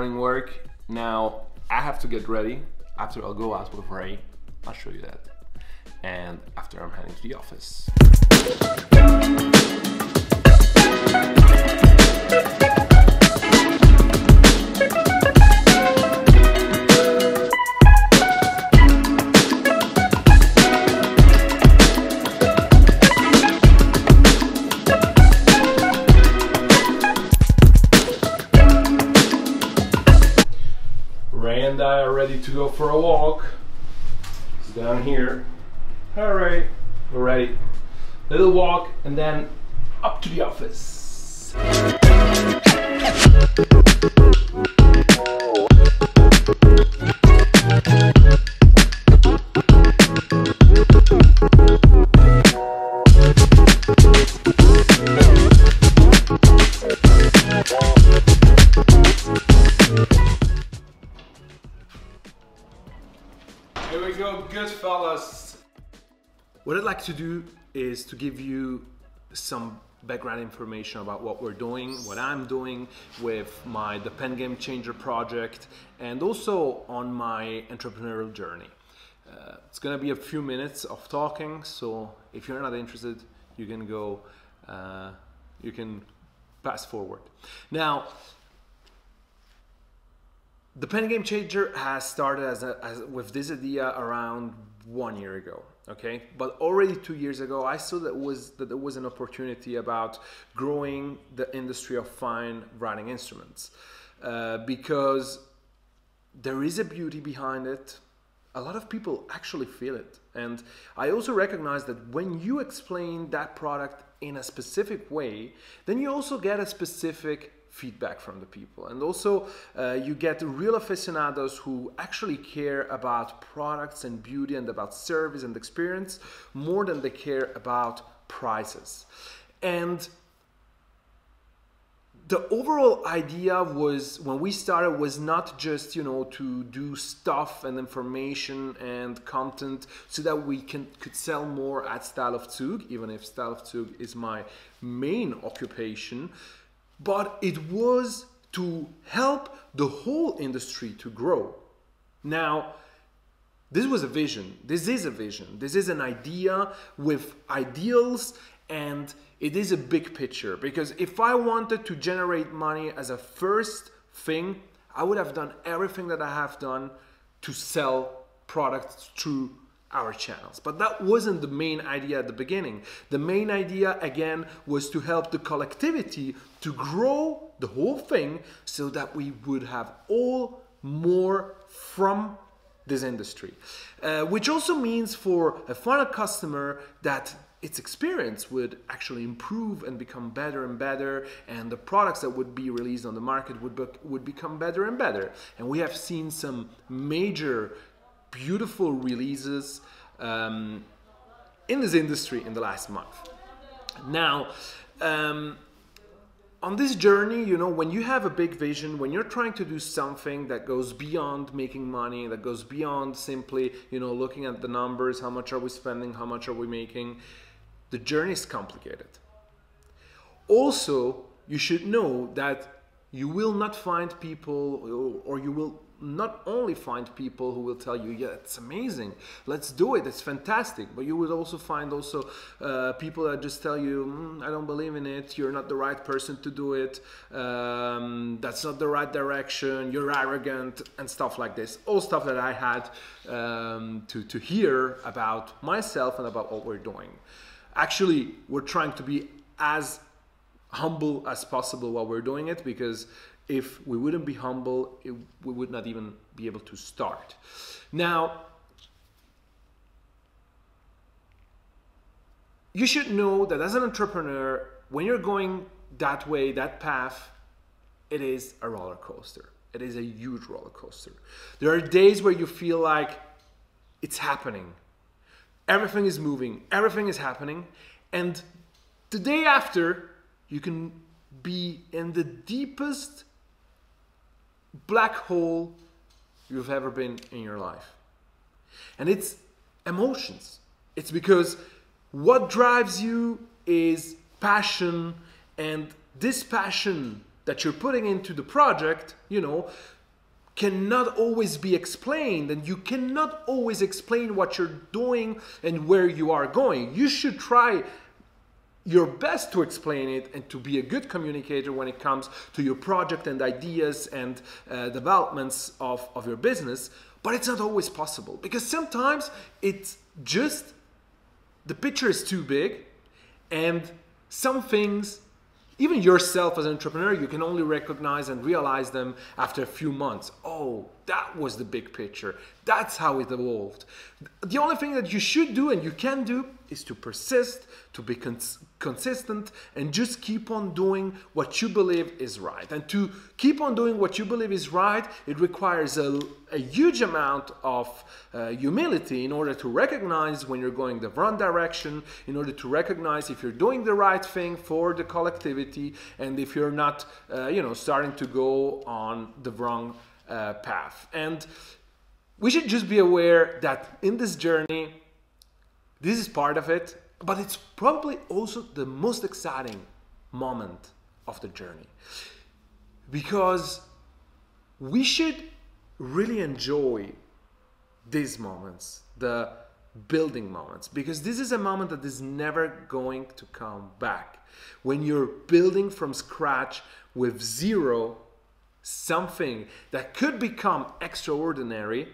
morning work. Now I have to get ready. After I'll go out with Ray. I'll show you that. And after I'm heading to the office. And I are ready to go for a walk. It's down here. All right, we're ready. Little walk and then up to the office. Go, good fellas. What I'd like to do is to give you some background information about what we're doing, what I'm doing with my The Pen Game Changer project, and also on my entrepreneurial journey. Uh, it's gonna be a few minutes of talking, so if you're not interested, you can go, uh, you can pass forward. Now, the pen game changer has started as, a, as with this idea around one year ago okay? But already two years ago i saw that was that there was an opportunity about growing the industry of fine writing instruments. Uh, because there is a beauty behind it. A lot of people actually feel it. And i also recognize that when you explain that product in a specific way then you also get a specific feedback from the people. And also uh, you get real aficionados who actually care about products and beauty and about service and experience more than they care about prices. And the overall idea was when we started was not just you know to do stuff and information and content so that we can could sell more at style of zug even if style of zug is my main occupation but it was to help the whole industry to grow. Now this was a vision. This is a vision. This is an idea with ideals and it is a big picture because if I wanted to generate money as a first thing, I would have done everything that I have done to sell products through our channels. But that wasn't the main idea at the beginning. The main idea, again, was to help the collectivity to grow the whole thing so that we would have all more from this industry. Uh, which also means for a final customer that its experience would actually improve and become better and better and the products that would be released on the market would, be, would become better and better and we have seen some major beautiful releases um, in this industry in the last month now um, on this journey, you know, when you have a big vision, when you're trying to do something that goes beyond making money, that goes beyond simply, you know, looking at the numbers, how much are we spending, how much are we making, the journey is complicated. Also, you should know that you will not find people, or you will not only find people who will tell you, yeah, it's amazing, let's do it, it's fantastic, but you would also find also uh, people that just tell you, mm, I don't believe in it, you're not the right person to do it, um, that's not the right direction, you're arrogant, and stuff like this. All stuff that I had um, to, to hear about myself and about what we're doing. Actually, we're trying to be as humble as possible while we're doing it because if we wouldn't be humble, it, we would not even be able to start. Now, you should know that as an entrepreneur, when you're going that way, that path, it is a roller coaster. It is a huge roller coaster. There are days where you feel like it's happening. Everything is moving, everything is happening. And the day after, you can be in the deepest black hole you've ever been in your life. And it's emotions. It's because what drives you is passion, and this passion that you're putting into the project, you know, cannot always be explained and you cannot always explain what you're doing and where you are going. You should try your best to explain it and to be a good communicator when it comes to your project and ideas and uh, developments of, of your business but it's not always possible because sometimes it's just the picture is too big and some things even yourself as an entrepreneur you can only recognize and realize them after a few months. Oh that was the big picture. That's how it evolved. The only thing that you should do and you can do is to persist to be cons- consistent and just keep on doing what you believe is right. And to keep on doing what you believe is right it requires a, a huge amount of uh, humility in order to recognize when you're going the wrong direction in order to recognize if you're doing the right thing for the collectivity and if you're not uh, you know starting to go on the wrong uh, path. And we should just be aware that in this journey this is part of it but it's probably also the most exciting moment of the journey because we should really enjoy these moments, the building moments, because this is a moment that is never going to come back. When you're building from scratch with zero something that could become extraordinary,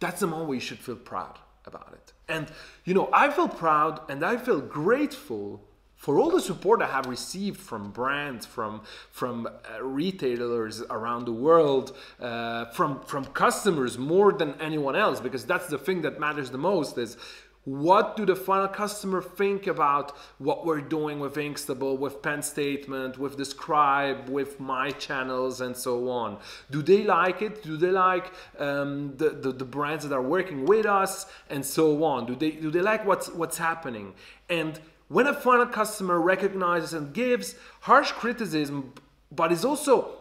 that's the moment you should feel proud about it. And you know, I feel proud and I feel grateful for all the support I have received from brands, from from uh, retailers around the world, uh, from from customers more than anyone else, because that's the thing that matters the most. Is what do the final customer think about what we're doing with Inkstable, with Pen Statement, with Describe, with my channels, and so on? Do they like it? Do they like um, the, the, the brands that are working with us, and so on? Do they do they like what's what's happening? And when a final customer recognizes and gives harsh criticism, but is also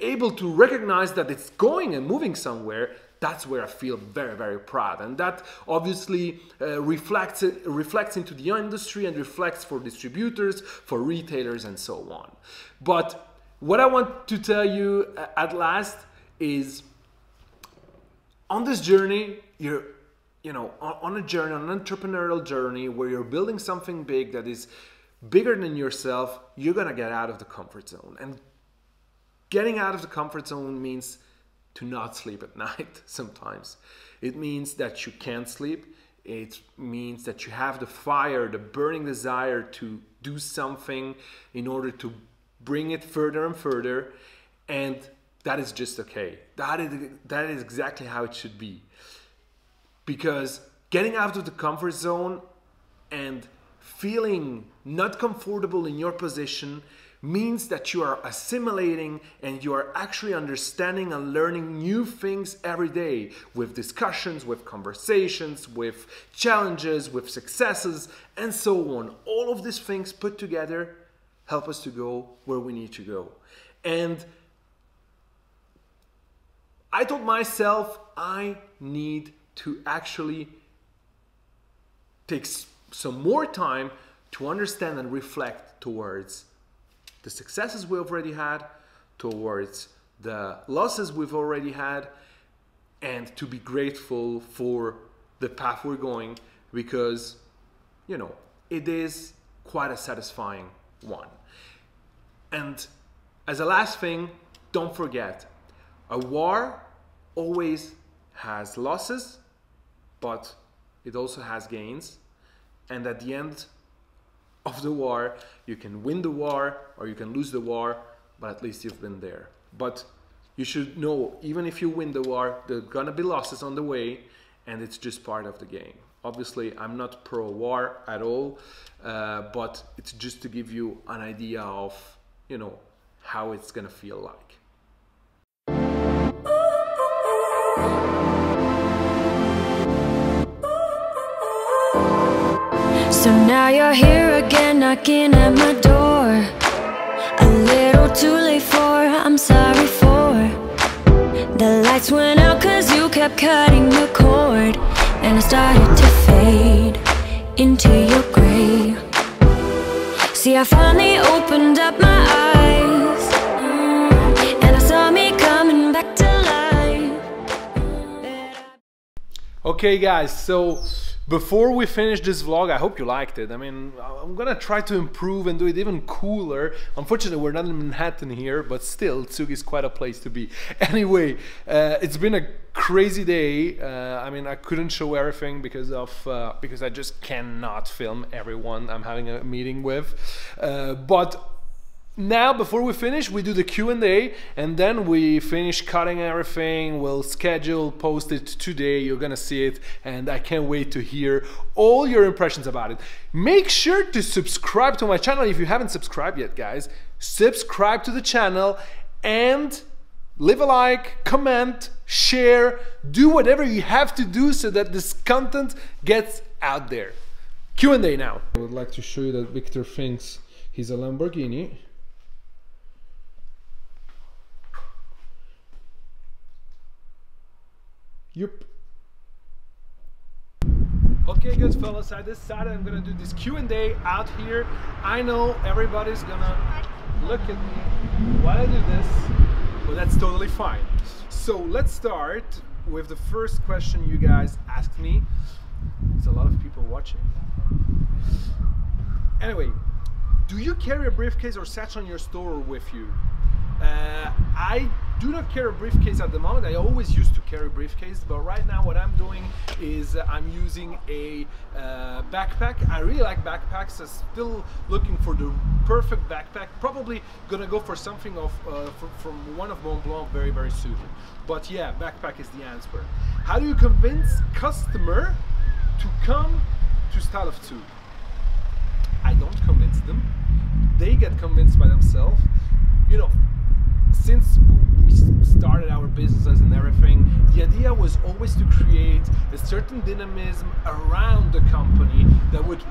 able to recognize that it's going and moving somewhere, that's where I feel very, very proud. And that obviously uh, reflects, reflects into the industry and reflects for distributors, for retailers, and so on. But what I want to tell you uh, at last is on this journey, you're you know, on, on a journey, on an entrepreneurial journey where you're building something big that is bigger than yourself, you're gonna get out of the comfort zone. And getting out of the comfort zone means to not sleep at night sometimes. It means that you can't sleep. It means that you have the fire, the burning desire to do something in order to bring it further and further. And that is just okay. That is, that is exactly how it should be. Because getting out of the comfort zone and feeling not comfortable in your position means that you are assimilating and you are actually understanding and learning new things every day with discussions, with conversations, with challenges, with successes, and so on. All of these things put together help us to go where we need to go. And I told myself I need to actually take some more time to understand and reflect towards the successes we already had, towards the losses we've already had, and to be grateful for the path we're going because, you know, it is quite a satisfying one. And as a last thing, don't forget a war always has losses, but it also has gains. And at the end of the war. You can win the war or you can lose the war, but at least you've been there. But you should know, even if you win the war, there gonna be losses on the way, and it's just part of the game. Obviously, I'm not pro war at all, uh, but it's just to give you an idea of, you know, how it's gonna feel like. So now you're here again knocking at my door. A little too late for, I'm sorry for. The lights went out cause you kept cutting the cord. And I started to fade into your grey See I finally opened up my eyes. And I saw me coming back to life. Okay guys, so before we finish this vlog, I hope you liked it. I mean, I'm gonna try to improve and do it even cooler. Unfortunately, we're not in Manhattan here, but still, Zug is quite a place to be. Anyway, uh, it's been a crazy day. Uh, I mean, I couldn't show everything because of uh, because I just cannot film everyone I'm having a meeting with. Uh, but now before we finish we do the q&a and then we finish cutting everything. We'll schedule post it today. You're gonna see it and i can't wait to hear all your impressions about it. Make sure to subscribe to my channel if you haven't subscribed yet guys. Subscribe to the channel and leave a like comment share. Do whatever you have to do so that this content gets out there. Q&a now. I would like to show you that victor thinks he's a lamborghini Yep. Okay, good fellas. I decided I'm gonna do this Q&A out here. I know everybody's gonna look at me while I do this, but that's totally fine. So let's start with the first question you guys asked me. There's a lot of people watching. Anyway, do you carry a briefcase or satchel on your store with you? Uh, I do not carry a briefcase at the moment. I always used to carry a briefcase, but right now what I'm doing is I'm using a uh, backpack. I really like backpacks. I'm still looking for the perfect backpack. Probably gonna go for something of uh, from one of Montblanc very very soon. But yeah, backpack is the answer. How do you convince customer to come to Style of Zug? I don't convince them. They get convinced by themselves. You know, since we started our businesses and everything, the idea was always to create a certain dynamism around the company that would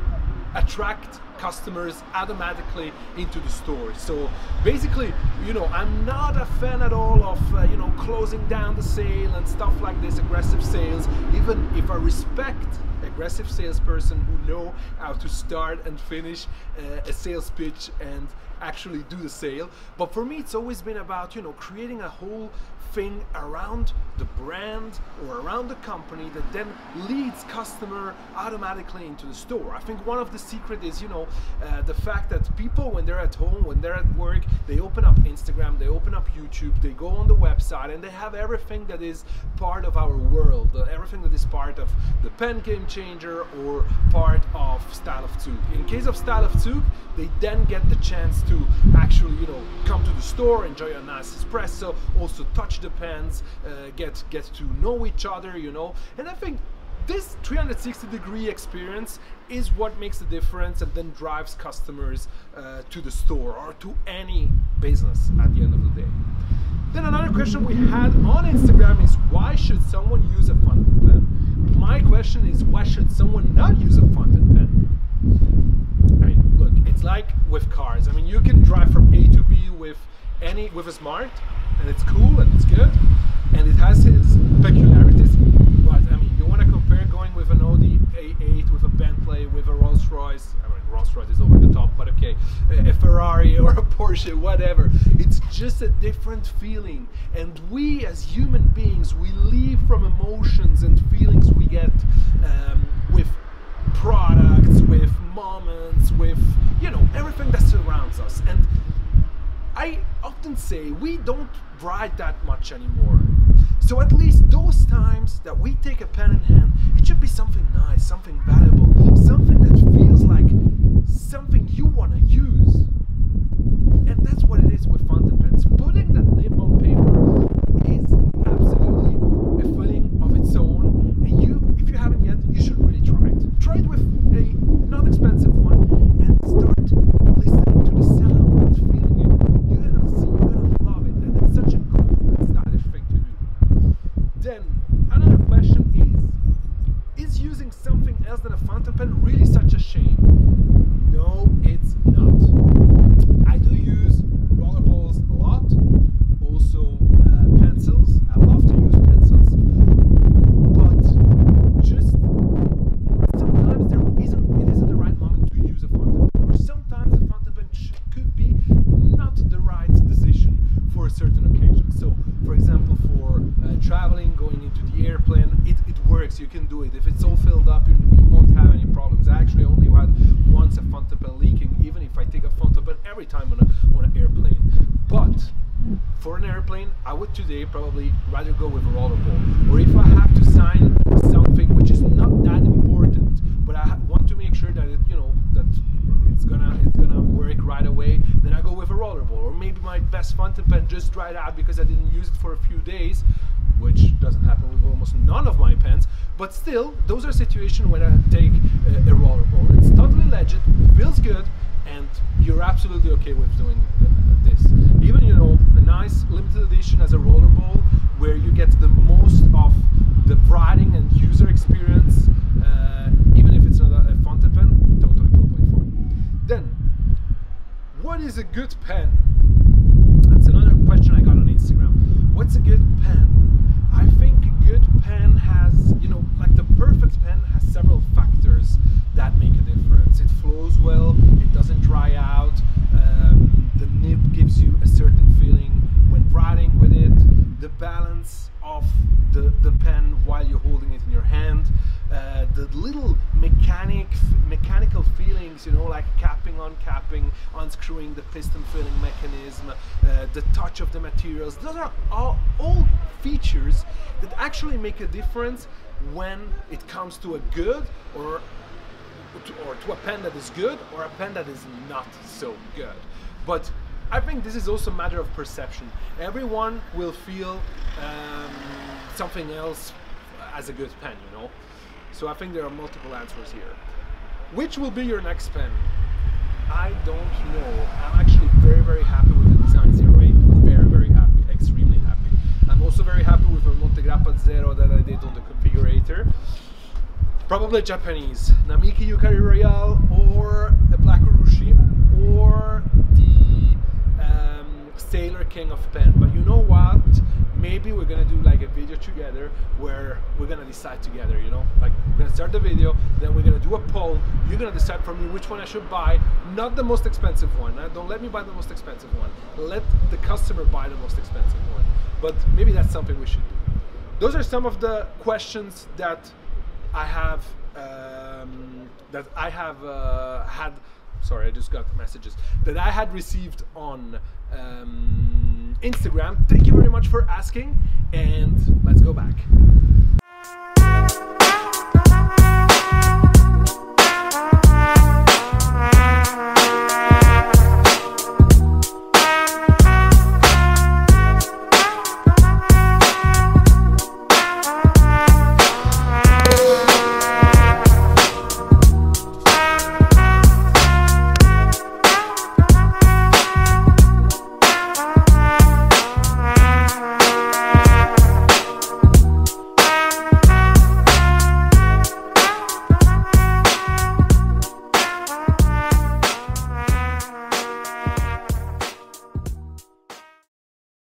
attract customers automatically into the store. So basically, you know, I'm not a fan at all of, uh, you know, closing down the sale and stuff like this, aggressive sales, even if I respect aggressive salesperson who know how to start and finish uh, a sales pitch and actually do the sale. But for me, it's always been about, you know, creating a whole thing around the brand or around the company that then leads customer automatically into the store. I think one of the secret is, you know, uh, the fact that people when they're at home, when they're at work, they open up Instagram, they open up YouTube, they go on the website and they have everything that is part of our world, uh, everything that is part of the pen game changer or part of Style of Zug. In case of Style of Zug, they then get the chance to actually, you know, come to the store, enjoy a nice espresso, also touch the pens, uh, get get to know each other, you know. And I think this 360 degree experience is what makes the difference and then drives customers uh, to the store or to any business at the end of the day. Then another question we had on Instagram is why should someone use a fountain pen? My question is why should someone not use a fountain pen? I mean, look, it's like with cars. I mean, you can drive from A to B with any with a smart, and it's cool and it's good, and it has its peculiarities. But I mean, you want to compare going with an Audi A8 with a Bentley with a Rolls Royce. I mean, Rolls Royce is over the top, but okay, a Ferrari or a Porsche, whatever. It's just a different feeling, and we as human beings, we live from emotions and feelings we get um, with products, with moments, with you know everything that surrounds us, and I often say we don't write that much anymore. So at least those times that we take a pen in hand, it should be something nice, something valuable, something that feels like something you want to use. And that's what it is with fountain pens. Putting that nib on paper is absolutely a feeling of its own. And you, if you haven't yet, you should really try it. Try it with a not expensive one and start listening to the sound and feeling it. You're gonna see, you're gonna love it. And it's such a cool and stylish thing to do. Then another question is Is using something else than a fountain pen really such a shame? No, it's not. I do use rollerballs a lot, also uh, pencils. I love to use pencils, but just sometimes there isn't it isn't the right moment to use a fountain pen, or sometimes a fountain pen sh- could be not the right decision for a certain occasion. So, for example, for uh, traveling, going into the airplane, it, it works works, you can do it. If it's all filled up, you, you won't have any problems. I actually only had once a fountain pen leaking, even if I take a fountain pen every time on, a, on an airplane. But for an airplane, I would today probably rather go with a roller ball. Or if I have to sign something which is not that important, but I want to make sure that it, you know, that it's gonna it's gonna work right away, then I go with a rollerball. Or maybe my best fountain pen just dried out because I didn't use it for a few days, which doesn't happen with almost none of my pens. But still, those are situations when I take a, a roller ball. It's totally legit, feels good, and you're absolutely okay with doing this. Even you know a nice limited edition as a roller ball where you get the most of the writing and user experience, uh, even if it's not a, a fountain pen, totally totally fine. Then, what is a good pen? That's another question I got on Instagram. What's a good pen? I think a good pen has, you know, like the perfect pen has several factors that make a difference. It flows well, it doesn't dry out, um, the nib gives you a certain feeling when writing with it, the balance of the, the pen while you're holding it in your hand, uh, the little mechanic mechanical feelings, you know, like capping, uncapping, unscrewing the piston filling mechanism, uh, the touch of the materials. Those are all, all features that actually make a difference when it comes to a good or to, or to a pen that is good or a pen that is not so good. But I think this is also a matter of perception. Everyone will feel um, something else as a good pen, you know. So I think there are multiple answers here. Which will be your next pen? I don't know. I'm actually very, very happy with the Design Zero 8. Very, very happy. Extremely happy. I'm also very happy with the Montegrappa Zero that I did on the configurator. Probably Japanese. Namiki Yukari Royale or the Black Urushi or the um, Sailor King of Pen. But you know what? Maybe we're gonna do like a video together where we're gonna decide together, you know? Like we're gonna start the video, then we're gonna do a poll. You're gonna decide for me which one I should buy, not the most expensive one. Don't let me buy the most expensive one. Let the customer buy the most expensive one. But maybe that's something we should do. Those are some of the questions that I have um, that I have uh, had. Sorry, I just got messages that I had received on um, Instagram. Thank you very much for asking, and let's go back.